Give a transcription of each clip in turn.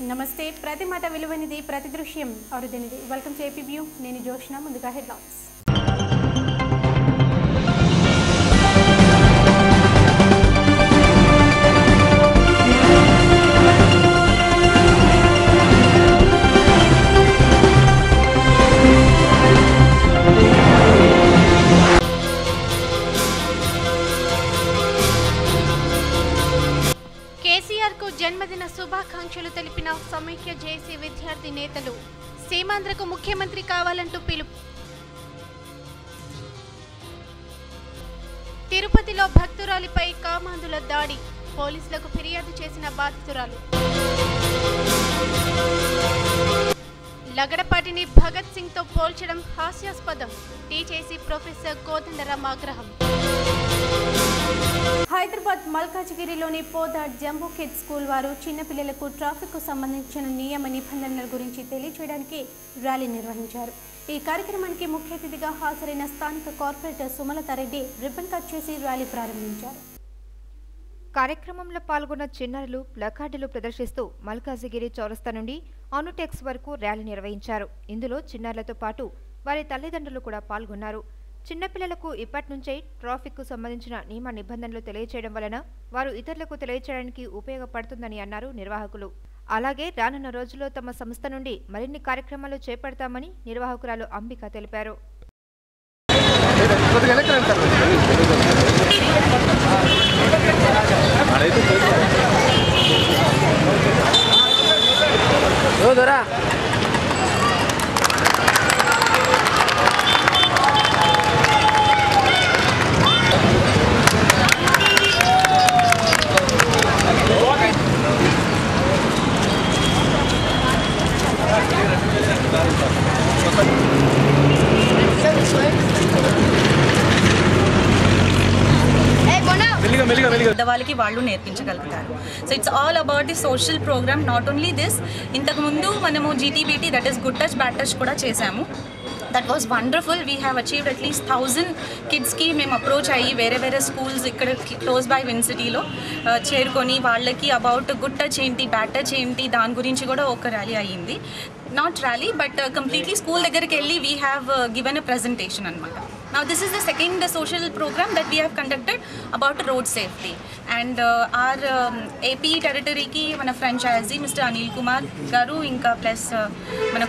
నమస్తే. ప్రతి మాట విలువైనది ప్రతి దృశ్యం అరుదైనది. వెల్కమ్ టు ఏపీ వ్యూ నేను జోష్న ముందుగా హెడ్లైన్స్ సీమాంధ్రకు ముఖ్యమంత్రి కావాలంటూ పిలుపు. తిరుపతిలో భక్తురాలిపై కామాంధుల దాడి. పోలీసులకు ఫిర్యాదు చేసిన బాధితురాలు. లగడపాటిని భగత్ సింగ్తో పోల్చడం హాస్యాస్పదం. టీచేసీ ప్రొఫెసర్ కోదండరాం ఆగ్రహం. హైదరాబాద్ మల్కాజ్గిరిలోని పోదాడ్ జంబో కిడ్ స్కూల్ వారు చిన్నపిల్లలకు ట్రాఫిక్ సంబంధించిన నియమ నిబంధనల గురించి తెలియచేయడానికి ర్యాలీ నిర్వహించారు. ఈ కార్యక్రమానికి ముఖ్య అతిథిగా హాజరైన స్థానిక కార్పొరేటర్ సుమలతారెడ్డి రిబ్బన్ కట్ చేసి ర్యాలీ ప్రారంభించారు. కార్యక్రమంలో పాల్గొన్న చిన్నారులు ప్లకార్డులు ప్రదర్శిస్తూ మల్కాజిగిరి చౌరస్తా నుండి అనుటెక్స్ వరకు ర్యాలీ నిర్వహించారు. ఇందులో చిన్నారులతో పాటు వారి తల్లిదండ్రులు కూడా పాల్గొన్నారు. చిన్నపిల్లలకు ఇప్పటి నుంచే ట్రాఫిక్కు సంబంధించిన నియమ నిబంధనలు తెలియచేయడం వలన వారు ఇతరులకు తెలియచేయడానికి ఉపయోగపడుతుందని అన్నారు నిర్వాహకులు. అలాగే రానున్న రోజుల్లో తమ సంస్థ నుండి మరిన్ని కార్యక్రమాలు చేపడతామని నిర్వాహకురాలు అంబిక తెలిపారు. adorar. పెద్దవాళ్ళకి వాళ్ళు నేర్పించగలుగుతారు. So it's all about the social programme not only this ఇంతకుముందు మనము GTBT that is good touch bad touch కూడా చేశాము. That was wonderful we have achieved at least thousand కిడ్స్కి మేము అప్రోచ్ అయ్యి వేరే వేరే స్కూల్స్ ఇక్కడ క్లోజ్ బై విన్ సిటీలో చేరుకొని వాళ్ళకి అబౌట్ గుడ్ టచ్ ఏంటి బ్యాడ్ టచ్ ఏంటి దాని గురించి కూడా ఒక ర్యాలీ అయ్యింది. Not rally but completely school దగ్గరికి వెళ్ళి we have given a presentation అనమాట Now, this is the second social program that we have conducted about road safety. And uh, our um, AP territory మన franchisee mister Anil Kumar గారు ఇంకా plus మన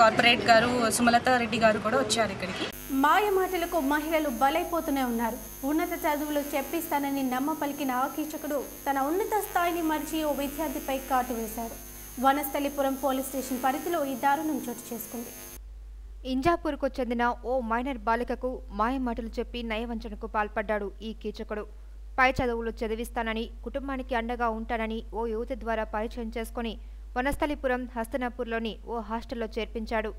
corporate గారు సుమలత రెడ్డి గారు కూడా వచ్చారు ఇక్కడికి. మాయ మాటలకు మహిళలు బలైపోతూనే ఉన్నారు. ఉన్నత చదువులు చెప్పిస్తానని నమ్మ పలికిన ఆకీచకుడు తన ఉన్నత స్థాయిని మరిచి ఓ విద్యార్థిపై కాటు వేశాడు వనస్థలిపురం పోలీస్ స్టేషన్ పరిధిలో ఈ దారుణం చోటు చేసుకుంది. ఇంజాపూర్కు చెందిన ఓ మైనర్ బాలికకు మాయమాటలు చెప్పి నయవంచనకు పాల్పడ్డాడు ఈ కీచకుడు. పై చదువులు చదివిస్తానని కుటుంబానికి అండగా ఉంటానని ఓ యువతి ద్వారా పరిచయం చేసుకుని వనస్థలిపురం హస్తనాపూర్లోని ఓ హాస్టల్లో చేర్పించాడు.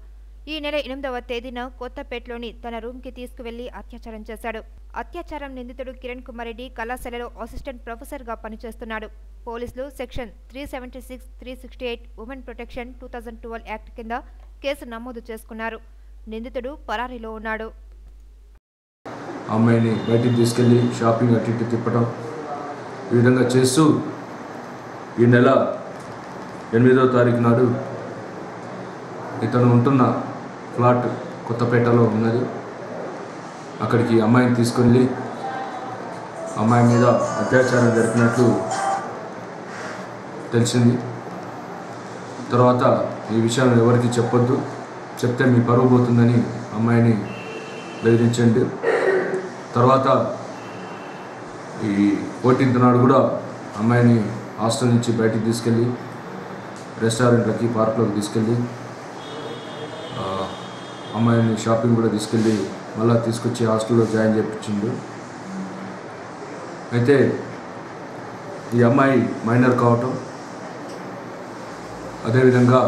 ఈ నెల ఎనిమిదవ తేదీన కొత్తపేటలోని తన రూమ్కి తీసుకువెళ్ళి అత్యాచారం చేశాడు. అత్యాచారం నిందితుడు కిరణ్ కుమార్ రెడ్డి కళాశాలలో అసిస్టెంట్ ప్రొఫెసర్గా పనిచేస్తున్నాడు. పోలీసులు section three seventy six three sixty eight women protection two thousand twelve act కింద కేసు నమోదు చేసుకున్నారు. నిందితుడు పరారీలో ఉన్నాడు. అమ్మాయిని బయటికి తీసుకెళ్ళి షాపింగ్ అటు ఇటు తిప్పడం ఈ విధంగా చేస్తూ ఈ నెల ఎనిమిదవ తారీఖు నాడు ఇతను ఉంటున్న ఫ్లాట్ కొత్తపేటలో ఉన్నది. అక్కడికి అమ్మాయిని తీసుకెళ్ళి అమ్మాయి మీద అత్యాచారం జరిపినట్లు తెలిసింది. తర్వాత ఈ విషయం ఎవరికి చెప్పొద్దు. చెప్తే మీ పరువు పోతుందని అమ్మాయిని బెదిరించండి. తర్వాత ఈ ఫోర్టీన్త్ నాడు కూడా అమ్మాయిని హాస్టల్ నుంచి బయటికి తీసుకెళ్ళి రెస్టారెంట్లకి పార్క్లోకి తీసుకెళ్ళి అమ్మాయిని షాపింగ్ కూడా తీసుకెళ్ళి మళ్ళీ తీసుకొచ్చి హాస్టల్లో జాయిన్ చేయించిండు అయితే ఈ అమ్మాయి మైనర్ కావటం అదేవిధంగా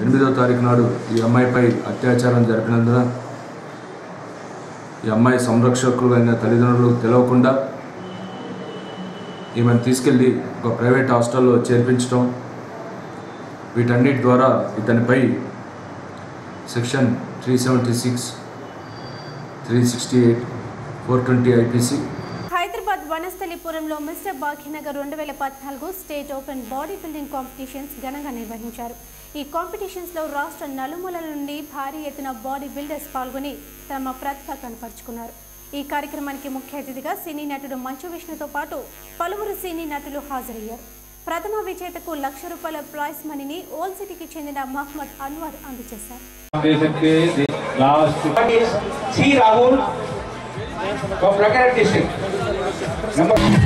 ఎనిమిదవ తారీఖు నాడు ఈ అమ్మాయిపై అత్యాచారం జరిపినందున ఈ అమ్మాయి సంరక్షకులైన తల్లిదండ్రులు తెలియకుండా ఈమెను తీసుకెళ్ళి ఒక ప్రైవేట్ హాస్టల్లో చేర్పించడం వీటన్నిటి ద్వారా ఇతనిపై section three seventy six three sixty eight four twenty IPC Hyderabad వనస్థలిపురంలో mister Bhagyanagar రెండు వేల పద్నాలుగు state open body building competitions ఘనంగా నిర్వహించారు. ఈ కాంపిటీషన్స్లో రాష్ట్ర నలుమూలల నుండి భారీ ఎత్తున బాడీ బిల్డర్స్ పాల్గొని తమ ప్రతిభ కనపరుచుకున్నారు. ఈ కార్యక్రమానికి ముఖ్య అతిథిగా సినీ నటుడు మంచు విష్ణుతో పాటు పలువురు సినీ నటులు హాజరయ్యారు. ప్రథమ విజేతకు లక్ష రూపాయల ప్రైజ్ మనీని ఓల్ సిటీకి చెందిన మహమ్మద్ అన్వర్ అందజేశారు. ます。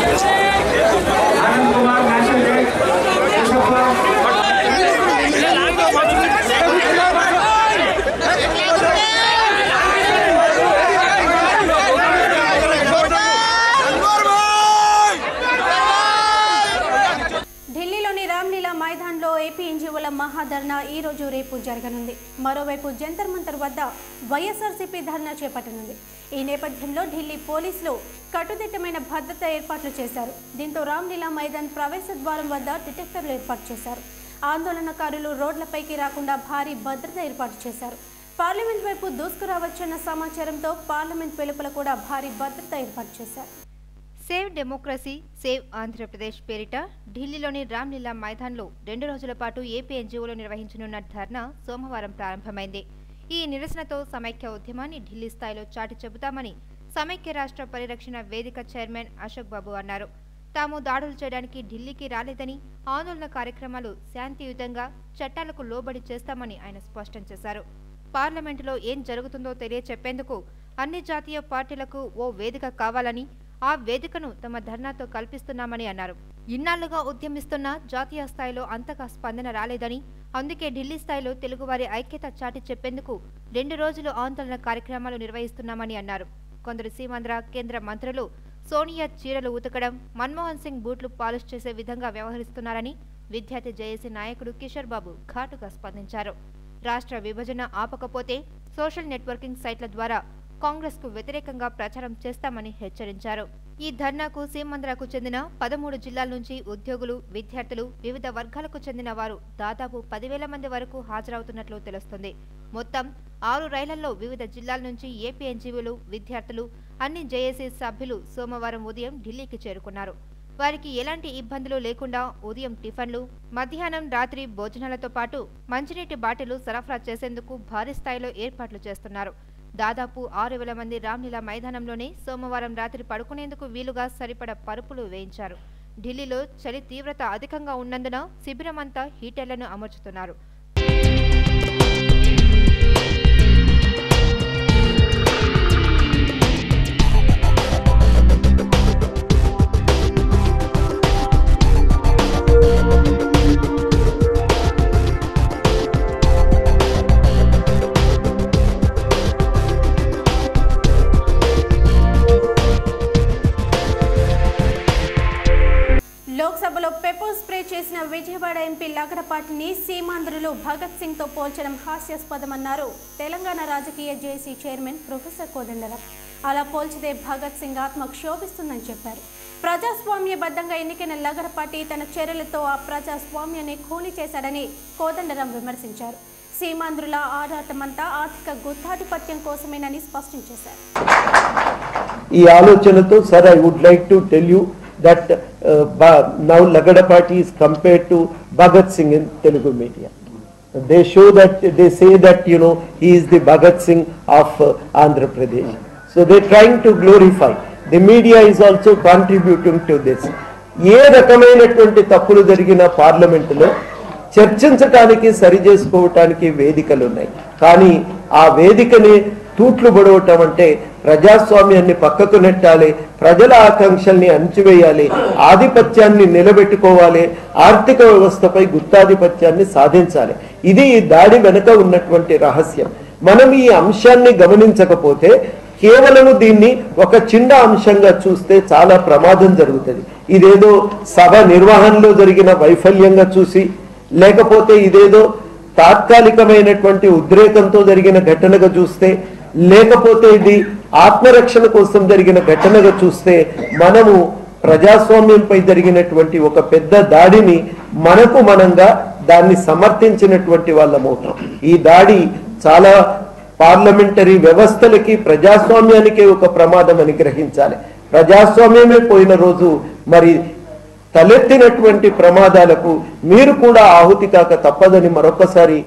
ఈ రోజు రేపు జరగనుంది. మరోవైపు జంతర్ మంతర్ వద్ద వైఎస్ఆర్సీపీ ధర్నా చేపట్టనుంది. ఈ నేపథ్యంలో ఢిల్లీ పోలీసులు కట్టుదిట్టమైన భద్రత ఏర్పాట్లు చేశారు. దీంతో రామ్లీలా మైదాన్ ప్రవేశ ద్వారం వద్ద డిటెక్టర్లు ఏర్పాటు చేశారు. ఆందోళనకారులు రోడ్లపైకి రాకుండా భారీ భద్రత ఏర్పాటు చేశారు. పార్లమెంట్ వైపు దూసుకురావచ్చన్న సమాచారంతో పార్లమెంట్ వెలుపల కూడా భారీ భద్రత ఏర్పాటు చేశారు. సేవ్ డెమోక్రసీ సేవ్ ఆంధ్రప్రదేశ్ పేరిట ఢిల్లీలోని రామ్లీలా మైదాన్లో రెండు రోజుల పాటు ఏపీ ఎన్జీఓలు నిర్వహించనున్న ధర్నా సోమవారం ప్రారంభమైంది. ఈ నిరసనతో సమైక్య ఉద్యమాన్ని ఢిల్లీ స్థాయిలో చాటి చెబుతామని సమైక్య రాష్ట్ర పరిరక్షణ వేదిక చైర్మన్ అశోక్ బాబు అన్నారు. తాము దాడులు చేయడానికి ఢిల్లీకి రాలేదని ఆందోళన కార్యక్రమాలు శాంతియుతంగా చట్టాలకు లోబడి చేస్తామని ఆయన స్పష్టం చేశారు. పార్లమెంటులో ఏం జరుగుతుందో తెలియచెప్పేందుకు అన్ని జాతీయ పార్టీలకు ఓ వేదిక కావాలని ఆ వేదికను తమ ధర్నాతో కల్పిస్తున్నామని అన్నారు. ఇన్నాళ్ళుగా ఉద్యమిస్తున్న జాతీయ స్థాయిలో అంతగా స్పందన రాలేదని అందుకే ఢిల్లీ స్థాయిలో తెలుగువారి ఐక్యత చాటి చెప్పేందుకు రెండు రోజులు ఆందోళన కార్యక్రమాలు నిర్వహిస్తున్నామని అన్నారు. కొందరు సీమాంధ్ర కేంద్ర మంత్రులు సోనియా చీరలు ఉతకడం మన్మోహన్ సింగ్ బూట్లు పాలిష్ చేసే విధంగా వ్యవహరిస్తున్నారని విద్యార్థి జేఏసీ నాయకుడు కిషోర్ బాబు ఘాటుగా స్పందించారు. రాష్ట్ర విభజన ఆపకపోతే సోషల్ నెట్వర్కింగ్ సైట్ల ద్వారా కాంగ్రెస్కు వ్యతిరేకంగా ప్రచారం చేస్తామని హెచ్చరించారు. ఈ ధర్నాకు సీమంధ్రకు చెందిన పదమూడు జిల్లాల నుంచి ఉద్యోగులు విద్యార్థులు వివిధ వర్గాలకు చెందిన వారు దాదాపు పదివేల మంది వరకు హాజరవుతున్నట్లు తెలుస్తుంది. మొత్తం ఆరు రైళ్ళలో వివిధ జిల్లాల నుంచి ఏపీ ఎన్జీవీలు విద్యార్థులు అన్ని జేఏసీ సభ్యులు సోమవారం ఉదయం ఢిల్లీకి చేరుకున్నారు. వారికి ఎలాంటి ఇబ్బందులు లేకుండా ఉదయం టిఫన్లు మధ్యాహ్నం రాత్రి భోజనాలతో పాటు మంచినీటి బాటిల్ సరఫరా చేసేందుకు భారీ స్థాయిలో ఏర్పాట్లు చేస్తున్నారు. దాదాపు ఆరు వేల మంది రామ్లీలా మైదానంలోనే సోమవారం రాత్రి పడుకునేందుకు వీలుగా సరిపడ పరుపులు వేయించారు. ఢిల్లీలో చలి తీవ్రత అధికంగా ఉన్నందున శిబిరమంతా హీటర్లను అమర్చుతున్నారు. ఎంపీ సీమాంధ్రులు భగత్ సింగ్తో పోల్చడం హాస్యాస్పదమన్నారు. తెలంగాణ రాజకీయ జేసీ చైర్మన్ ప్రొఫెసర్ కోదండరాం. అలా పోల్చితే భగత్ సింగ్ ఆత్మ క్షోభిస్తుందని చెప్పారు. ప్రజాస్వామ్యబద్ధంగా ఎన్నికైన లగడపాటి తన చర్యలతో ఆ ప్రజాస్వామ్యాన్ని ఖూని చేశాడని కోదండరాం విమర్శించారు. సీమాంధ్రుల ఆరాటమంతా ఆర్థిక గుత్తాధిపత్యం కోసమేనని స్పష్టం చేశారు. ఈ ఆలోచనతో sir I would like to tell you that that now Lagadapati is compared to Bhagat Singh in Telugu media. They show that, they say that, you know, he is the Bhagat Singh of uh, Andhra Pradesh. So they're trying to glorify. The media is also contributing to this. ఏ రకమైనటువంటి తప్పులు జరిగిన పార్లమెంటులో చర్చించటానికి సరి చేసుకోవటానికి వేదికలు ఉన్నాయి కానీ ఆ వేదికని తూట్లు పడవటం అంటే ప్రజాస్వామ్యాన్ని పక్కకు నెట్టాలి ప్రజల ఆకాంక్షల్ని అణచివేయాలి ఆధిపత్యాన్ని నిలబెట్టుకోవాలి ఆర్థిక వ్యవస్థపై గుత్తాధిపత్యాన్ని సాధించాలి. ఇది ఈ దాడి వెనుక ఉన్నటువంటి రహస్యం. మనం ఈ అంశాన్ని గమనించకపోతే కేవలం దీన్ని ఒక చిన్న అంశంగా చూస్తే చాలా ప్రమాదం జరుగుతుంది. ఇదేదో సభ నిర్వహణలో జరిగిన వైఫల్యంగా చూసి లేకపోతే ఇదేదో తాత్కాలికమైనటువంటి ఉద్రేకంతో జరిగిన ఘటనగా చూస్తే లేకపోతే ఇది ఆత్మరక్షణ కోసం జరిగిన ఘటనగా చూస్తే మనము ప్రజాస్వామ్యంపై జరిగినటువంటి ఒక పెద్ద దాడిని మనకు మనంగా దాన్ని సమర్థించినటువంటి వాళ్ళమవుతాం ఈ దాడి చాలా పార్లమెంటరీ వ్యవస్థలకి ప్రజాస్వామ్యానికే ఒక ప్రమాదం అని గ్రహించాలి. ప్రజాస్వామ్యమే పోయిన రోజు మరి తలెత్తినటువంటి ప్రమాదాలకు మీరు కూడా ఆహుతి కాక తప్పదని మరొకసారి